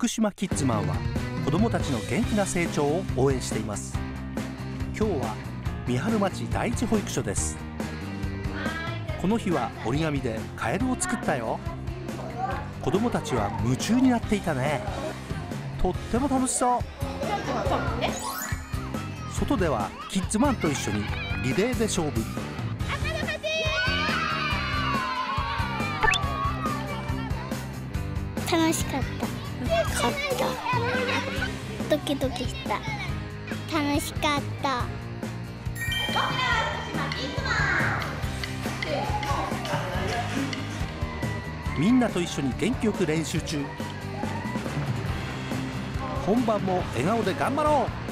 福島キッズマンは子どもたちの元気な成長を応援しています。今日は三春町第一保育所です。この日は折り紙でカエルを作ったよ。子どもたちは夢中になっていたね。とっても楽しそう。外ではキッズマンと一緒にリレーで勝負。楽しかった。勝った。ドキドキした。楽しかった。みんなと一緒に元気よく練習中。本番も笑顔で頑張ろう。